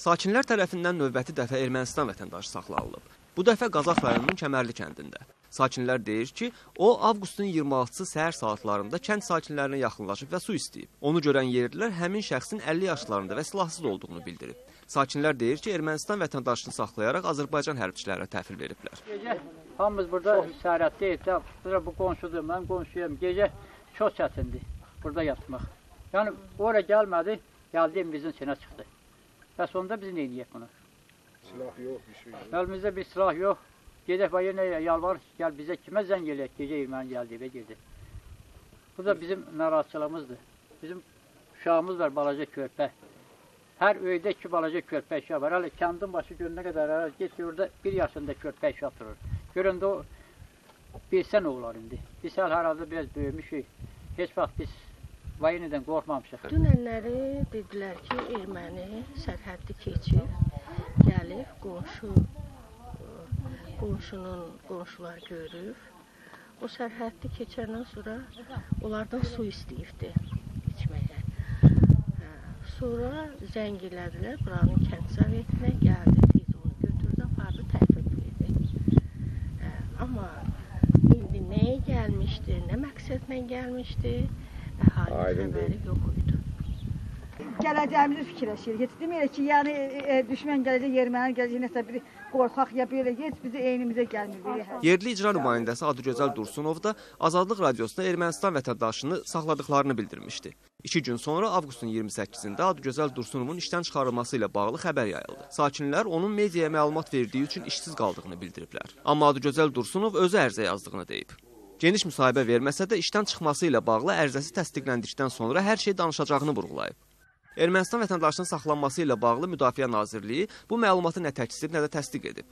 Sakinlər tərəfindən növbəti dəfə Ermənistan vətəndaşı saxlanılıb. Bu dəfə Qazax rayonunun Kəmərli kəndində. Sakinlər deyir ki, o avqustun 26-sı səhər saatlarında kənd sakinlərinə yaxınlaşıb və su istəyib. Onu görən yerlilər həmin şəxsin 50 yaşlarında və silahsız olduğunu bildirib. Sakinlər deyir ki, Ermənistan vətəndaşını saxlayaraq Azərbaycan hərbçilərinə təhvil veriblər. Gecə hamımız burada səhərətdəyik də, burada bu qonşudur, mən qonşuyam. Gecə çox çətindir burada yatmaq. Yəni ora gəlmədi, gəldi evimizin içinə çıxdı. Bəs onda biz nə edəyik bunu? Silah yox, bir şey yox. Əlimizdə bir silah yox. Gedək bayə nə yalvar, gəl bizə kimə zəng eləyək, gecə erməni gəldi və girdi. Bu da bizim narahatçılığımızdır. Bizim uşağımız var, balaca körpə. Hər öydə iki balaca körpə uşaq var. Hələ kəndin başı gününə qədər hələ get orada bir yaşında körpə uşaq durur. Görəndə o bilsən oğlar indi. Biz hələ herhalde biraz böyümüşük. Heç vaxt biz Vayinidən qorxmamışıq. Dünənləri dedilər ki, erməni sərhəddi keçib, gəlib qonşu qonşunun qonşular görüb. O sərhəddi keçəndən sonra onlardan su istəyibdi içməyə. Hə, Sonra zəng elədilər, buranın kənd sovetinə gəldi, biz onu götürdü, apardı, təhvil verdi. Hə, Amma indi nəyə gəlmişdi, nə məqsədlə gəlmişdi, əhalinin xəbəri yox idi. Gələcəyimizi fikirləşirik. Heç demək ki, yəni e, e, düşmən gələcək, erməni gələcək, nəsə bir qorxaq ya belə heç bizi eynimizə gəlmir. Yerli icra nümayəndəsi Adıgözəl Dursunov da Azadlıq radiosuna Ermənistan vətəndaşını saxladıqlarını bildirmişdi. İki gün sonra avqustun 28-də Adıgözəl Dursunovun işdən çıxarılması ilə bağlı xəbər yayıldı. Sakinlər onun mediaya məlumat verdiyi üçün işsiz qaldığını bildiriblər. Amma Adıgözəl Dursunov özü ərizə yazdığını deyib. Geniş müsahibə verməsə də işdən çıxması ilə bağlı ərizəsi təsdiqləndikdən sonra hər şey danışacağını vurğulayıb. Ermənistan vətəndaşının saxlanması ilə bağlı Müdafiə Nazirliyi bu məlumatı nə təkzib, nə də təsdiq edib.